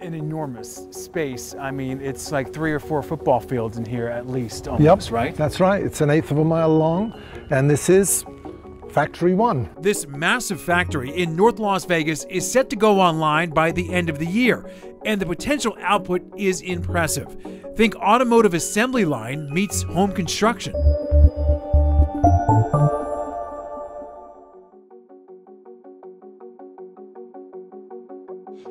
an enormous space. I mean, it's like three or four football fields in here at least, almost, yep, right? That's right. It's an eighth of a mile long, and this is Factory One. This massive factory in North Las Vegas is set to go online by the end of the year, and the potential output is impressive. Think automotive assembly line meets home construction.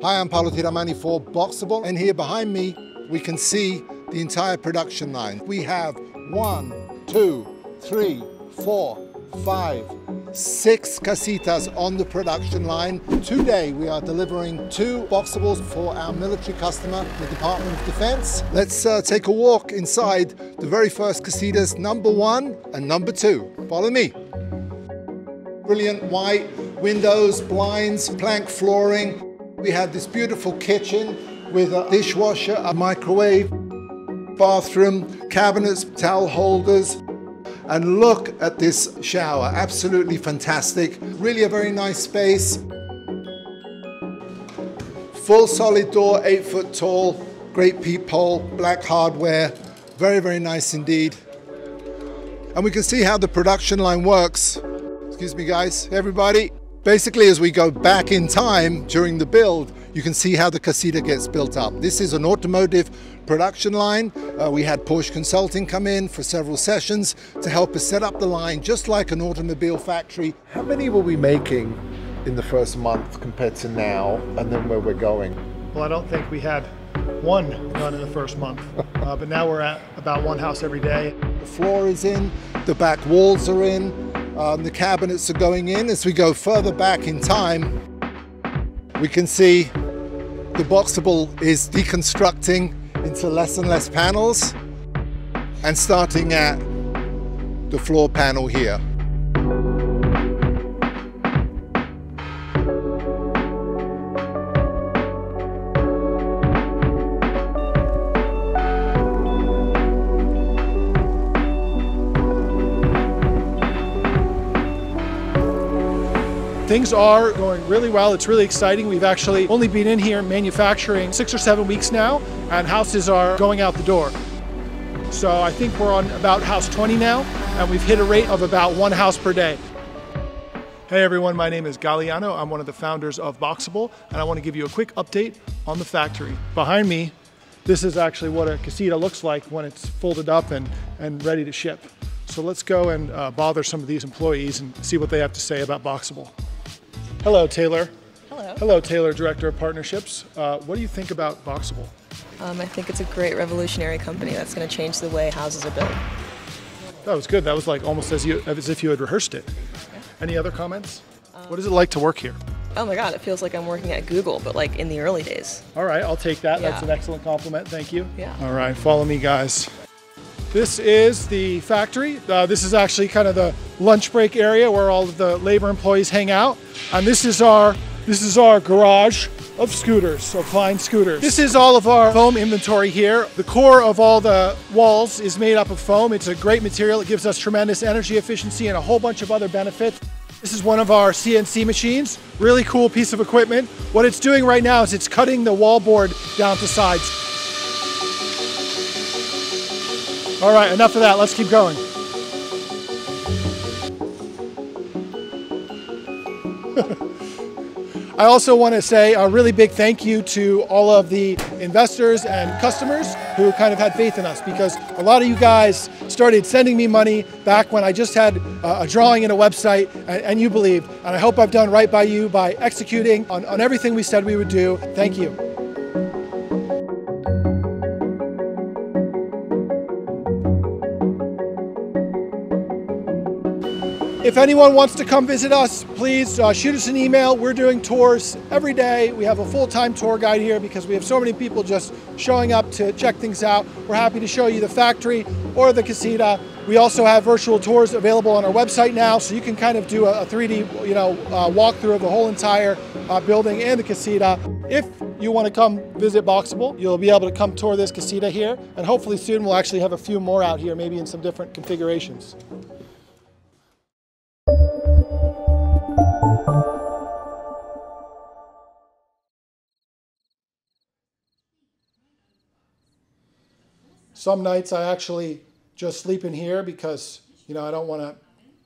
Hi, I'm Paolo Tiramani for Boxabl, and here behind me we can see the entire production line. We have one, two, three, four, five, six casitas on the production line. Today we are delivering two Boxabls for our military customer, the Department of Defense. Let's uh, take a walk inside the very first casitas, number one and number two. Follow me. Brilliant white windows, blinds, plank flooring, we have this beautiful kitchen with a dishwasher, a microwave, bathroom, cabinets, towel holders. And look at this shower, absolutely fantastic. Really a very nice space. Full solid door, eight foot tall, great peephole, black hardware. Very, very nice indeed. And we can see how the production line works. Excuse me guys, everybody. Basically, as we go back in time during the build, you can see how the casita gets built up. This is an automotive production line. Uh, we had Porsche Consulting come in for several sessions to help us set up the line just like an automobile factory. How many were we making in the first month compared to now and then where we're going? Well, I don't think we had one done in the first month, uh, but now we're at about one house every day. The floor is in, the back walls are in, um, the cabinets are going in. As we go further back in time, we can see the Boxabl is deconstructing into less and less panels and starting at the floor panel here. Things are going really well. It's really exciting. We've actually only been in here manufacturing six or seven weeks now, and houses are going out the door. So I think we're on about house 20 now, and we've hit a rate of about one house per day. Hey everyone, my name is Galiano. I'm one of the founders of Boxabl, and I want to give you a quick update on the factory. Behind me, this is actually what a casita looks like when it's folded up and, and ready to ship. So let's go and uh, bother some of these employees and see what they have to say about Boxabl. Hello, Taylor. Hello. Hello, Taylor, Director of Partnerships. Uh, what do you think about Boxabl? Um, I think it's a great revolutionary company that's going to change the way houses are built. That was good. That was like almost as, you, as if you had rehearsed it. Any other comments? Um, what is it like to work here? Oh my God, it feels like I'm working at Google, but like in the early days. All right, I'll take that. Yeah. That's an excellent compliment. Thank you. Yeah. All right, follow me, guys. This is the factory. Uh, this is actually kind of the lunch break area where all of the labor employees hang out. And this is our this is our garage of scooters, of fine scooters. This is all of our foam inventory here. The core of all the walls is made up of foam. It's a great material. It gives us tremendous energy efficiency and a whole bunch of other benefits. This is one of our CNC machines. Really cool piece of equipment. What it's doing right now is it's cutting the wallboard down to sides. All right, enough of that. Let's keep going. I also want to say a really big thank you to all of the investors and customers who kind of had faith in us because a lot of you guys started sending me money back when I just had a drawing in a website and, and you believed. And I hope I've done right by you by executing on, on everything we said we would do. Thank you. If anyone wants to come visit us, please uh, shoot us an email. We're doing tours every day. We have a full-time tour guide here because we have so many people just showing up to check things out. We're happy to show you the factory or the casita. We also have virtual tours available on our website now, so you can kind of do a, 3D, you know, uh, walkthrough of the whole entire uh, building and the casita. If you want to come visit Boxabl, you'll be able to come tour this casita here, and hopefully soon we'll actually have a few more out here, maybe in some different configurations. Some nights I actually just sleep in here because, you know, I don't want to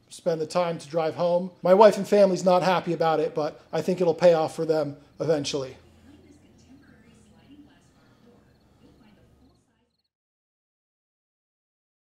spend the time to drive home. My wife and family's not happy about it, but I think it'll pay off for them eventually.